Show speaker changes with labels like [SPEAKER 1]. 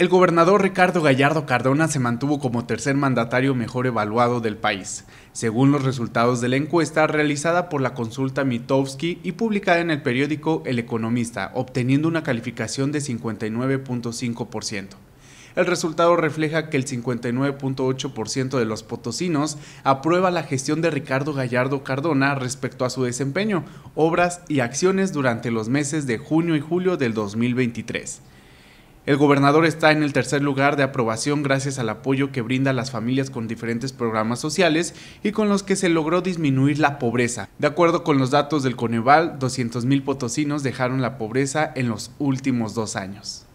[SPEAKER 1] El gobernador Ricardo Gallardo Cardona se mantuvo como tercer mandatario mejor evaluado del país, según los resultados de la encuesta realizada por la consulta Mitowski y publicada en el periódico El Economista, obteniendo una calificación de 59.5%. El resultado refleja que el 59.8% de los potosinos aprueba la gestión de Ricardo Gallardo Cardona respecto a su desempeño, obras y acciones durante los meses de junio y julio del 2023. El gobernador está en el tercer lugar de aprobación gracias al apoyo que brinda a las familias con diferentes programas sociales y con los que se logró disminuir la pobreza. De acuerdo con los datos del Coneval, 200.000 potosinos dejaron la pobreza en los últimos dos años.